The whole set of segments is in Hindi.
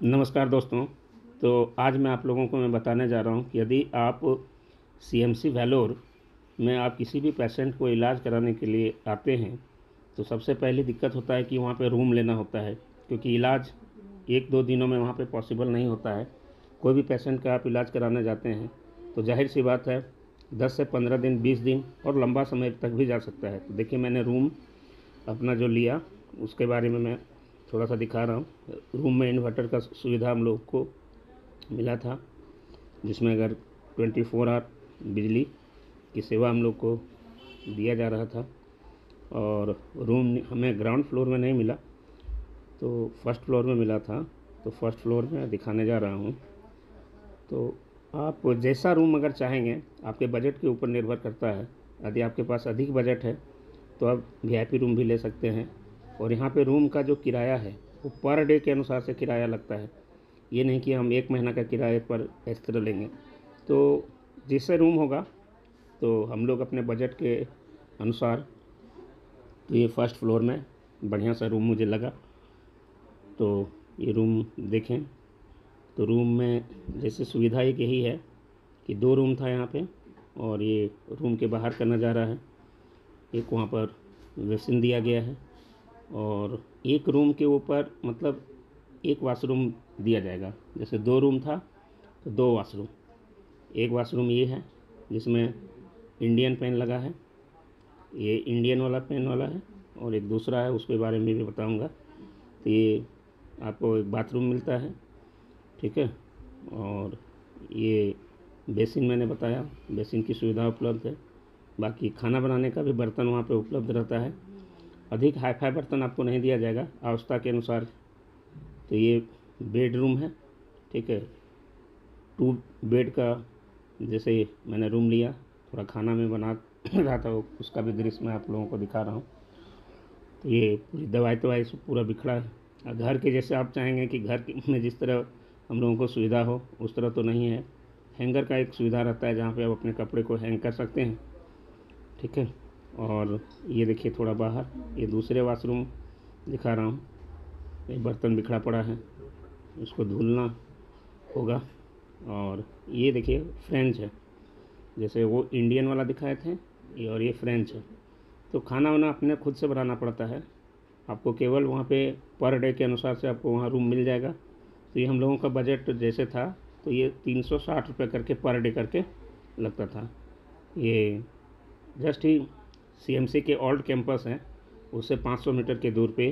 नमस्कार दोस्तों। तो आज मैं आप लोगों को मैं बताने जा रहा हूँ कि यदि आप सीएमसी वैलोर में आप किसी भी पेशेंट को इलाज कराने के लिए आते हैं तो सबसे पहली दिक्कत होता है कि वहाँ पे रूम लेना होता है, क्योंकि इलाज एक दो दिनों में वहाँ पे पॉसिबल नहीं होता है। कोई भी पेशेंट का आप इलाज कराने जाते हैं तो ज़ाहिर सी बात है, दस से पंद्रह दिन, बीस दिन और लंबा समय तक भी जा सकता है। तो देखिए मैंने रूम अपना जो लिया, उसके बारे में मैं थोड़ा सा दिखा रहा हूँ। रूम में इन्वर्टर का सुविधा हम लोग को मिला था, जिसमें अगर ट्वेंटी फोर आवर बिजली की सेवा हम लोग को दिया जा रहा था और रूम हमें ग्राउंड फ्लोर में नहीं मिला तो फ़र्स्ट फ्लोर में मिला था तो फ़र्स्ट फ्लोर में दिखाने जा रहा हूँ। तो आप जैसा रूम अगर चाहेंगे, आपके बजट के ऊपर निर्भर करता है। यदि आपके पास अधिक बजट है तो आप वीआईपी रूम भी ले सकते हैं। और यहाँ पे रूम का जो किराया है, वो पर डे के अनुसार से किराया लगता है। ये नहीं कि हम एक महीना का किराए पर इस तरह लेंगे। तो जिससे रूम होगा तो हम लोग अपने बजट के अनुसार तो ये फ़र्स्ट फ्लोर में बढ़िया सा रूम मुझे लगा। तो ये रूम देखें। तो रूम में जैसे सुविधा एक यही है कि दो रूम था यहाँ पे और ये रूम के बाहर का नज़ारा है। एक वहाँ पर वेसिन दिया गया है। और एक रूम के ऊपर मतलब एक वाशरूम दिया जाएगा। जैसे दो रूम था तो दो वाशरूम एक वाशरूम ये है, जिसमें इंडियन पेन लगा है। ये इंडियन वाला पेन वाला है, और एक दूसरा है, उसके बारे में भी बताऊँगा। तो ये आपको एक बाथरूम मिलता है, ठीक है? और ये बेसिन मैंने बताया। बेसिन की सुविधा उपलब्ध है। बाकी खाना बनाने का भी बर्तन वहाँ पे उपलब्ध रहता है। अधिक हाई फाई बर्तन आपको नहीं दिया जाएगा, आवश्यकता के अनुसार। तो ये बेडरूम है, ठीक है। टू बेड का, जैसे मैंने रूम लिया, थोड़ा खाना में बना रहा था, उसका भी दृश्य मैं आप लोगों को दिखा रहा हूँ। तो ये पूरी दवाई तवाई से पूरा बिखरा है। घर के जैसे आप चाहेंगे कि घर में जिस तरह हम लोगों को सुविधा हो, उस तरह तो नहीं है। हैंगर का एक सुविधा रहता है, जहाँ पे आप अपने कपड़े को हैंग कर सकते हैं, ठीक है। और ये देखिए थोड़ा बाहर, ये दूसरे वाशरूम दिखा रहा हूँ। ये बर्तन बिखरा पड़ा है इसको धुलना होगा। और ये देखिए फ्रेंच है, जैसे वो इंडियन वाला दिखाए थे, ये और ये फ्रेंच है। तो खाना वाना अपने खुद से बनाना पड़ता है। आपको केवल वहाँ पे पर डे के अनुसार से आपको वहाँ रूम मिल जाएगा। तो ये हम लोगों का बजट जैसे था तो ये तीन सौ साठ रुपये करके पर डे करके लगता था। ये जस्ट ही सीएमसी के ओल्ड कैंपस हैं उससे 500 मीटर के दूर पे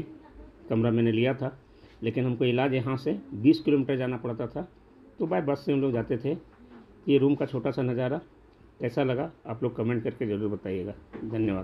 कमरा मैंने लिया था, लेकिन हमको इलाज यहाँ से 20 किलोमीटर जाना पड़ता था तो बाय बस से हम लोग जाते थे। ये रूम का छोटा सा नज़ारा, कैसा लगा? आप लोग कमेंट करके ज़रूर बताइएगा। धन्यवाद।